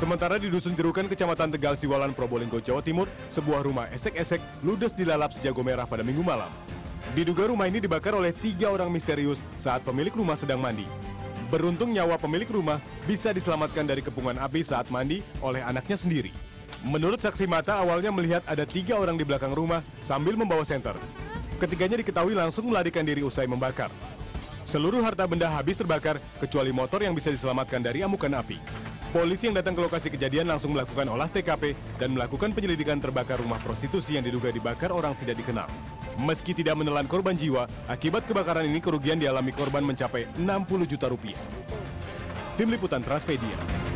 Sementara di Dusun Jerukan, Kecamatan Tegal Siwalan, Probolinggo, Jawa Timur, sebuah rumah esek-esek ludes dilalap sejago merah pada minggu malam. Diduga rumah ini dibakar oleh tiga orang misterius saat pemilik rumah sedang mandi. Beruntung nyawa pemilik rumah bisa diselamatkan dari kepungan api saat mandi oleh anaknya sendiri. Menurut saksi mata, awalnya melihat ada tiga orang di belakang rumah sambil membawa senter. Ketiganya diketahui langsung melarikan diri usai membakar. Seluruh harta benda habis terbakar, kecuali motor yang bisa diselamatkan dari amukan api. Polisi yang datang ke lokasi kejadian langsung melakukan olah TKP dan melakukan penyelidikan terbakar rumah prostitusi yang diduga dibakar orang tidak dikenal. Meski tidak menelan korban jiwa, akibat kebakaran ini kerugian dialami korban mencapai 60 juta rupiah. Tim Liputan Transmedia.